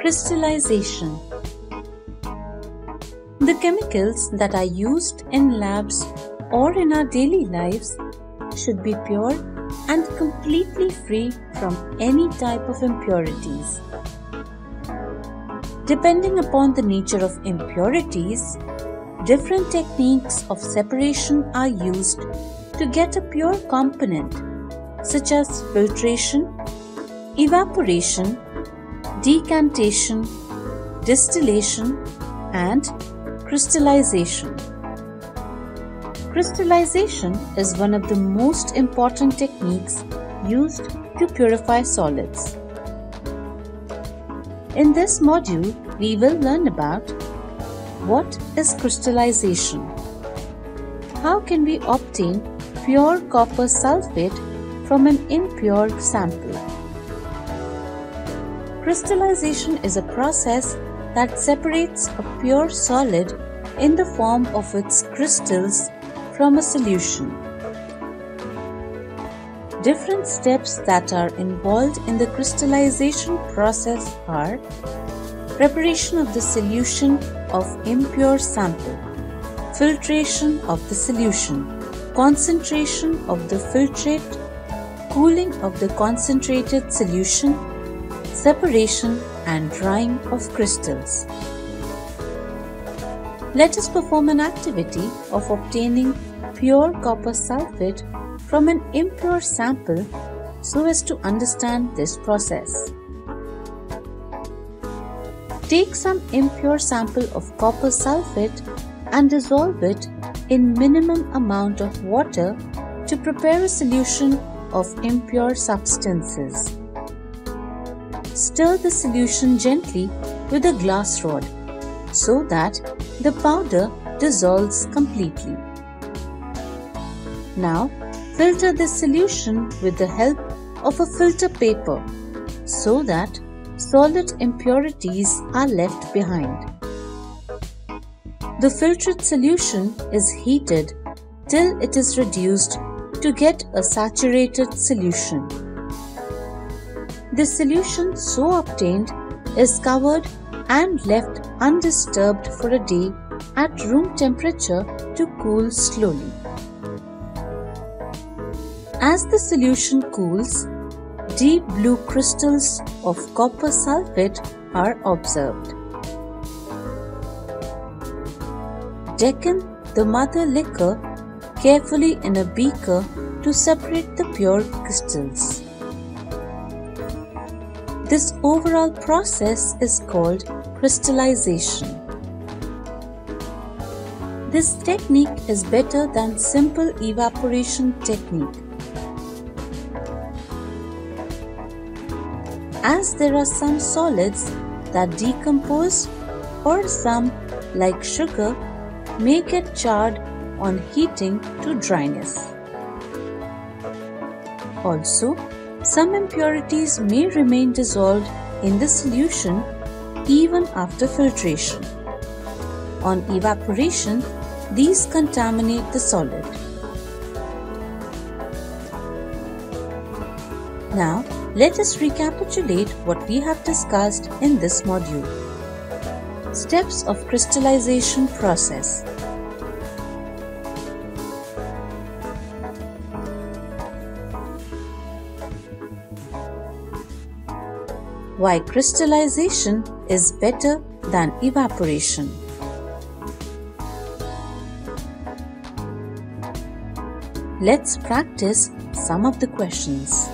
Crystallization The chemicals that are used in labs or in our daily lives should be pure and completely free from any type of impurities. Depending upon the nature of impurities, different techniques of separation are used to get a pure component such as filtration, evaporation, decantation, distillation and crystallization. Crystallization is one of the most important techniques used to purify solids. In this module, we will learn about what is crystallization, how can we obtain pure copper sulfate from an impure sample. Crystallization is a process that separates a pure solid in the form of its crystals from a solution. Different steps that are involved in the crystallization process are preparation of the solution of impure sample, filtration of the solution, concentration of the filtrate, cooling of the concentrated solution, separation and drying of crystals. Let us perform an activity of obtaining pure copper sulfate from an impure sample so as to understand this process. Take some impure sample of copper sulfate and dissolve it in minimum amount of water to prepare a solution of impure substances. Stir the solution gently with a glass rod so that the powder dissolves completely. Now, filter this solution with the help of a filter paper so that solid impurities are left behind. The filtered solution is heated till it is reduced to get a saturated solution. The solution so obtained is covered and left undisturbed for a day at room temperature to cool slowly. As the solution cools, deep blue crystals of copper sulfate are observed. Decant the mother liquor carefully in a beaker to separate the pure crystals. This overall process is called crystallization. This technique is better than simple evaporation technique. As there are some solids that decompose or some like sugar may get charred on heating to dryness. Also, some impurities may remain dissolved in the solution even after filtration. On evaporation, these contaminate the solid. Now, let us recapitulate what we have discussed in this module. Steps of crystallization process. Why crystallization is better than evaporation. Let's practice some of the questions.